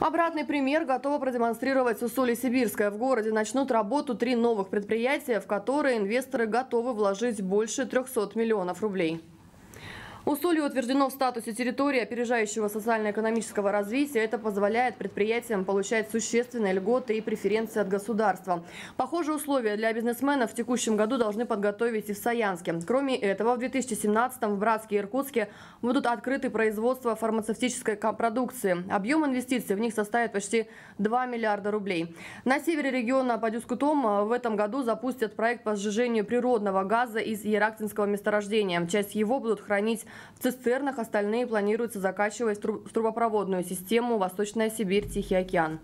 Обратный пример готово продемонстрировать Усолье-Сибирское. В городе начнут работу три новых предприятия, в которые инвесторы готовы вложить больше 300 миллионов рублей. Усолье утверждено в статусе территории опережающего социально-экономического развития. Это позволяет предприятиям получать существенные льготы и преференции от государства. Похожие условия для бизнесменов в текущем году должны подготовить и в Саянске. Кроме этого, в 2017-м в Братске и Иркутске будут открыты производства фармацевтической продукции. Объем инвестиций в них составит почти 2 миллиарда рублей. На севере региона по Дюскутом в этом году запустят проект по сжижению природного газа из Ерактинского месторождения. Часть его будут хранить в цистернах остальные планируется закачивать в трубопроводную систему Восточная Сибирь, Тихий океан.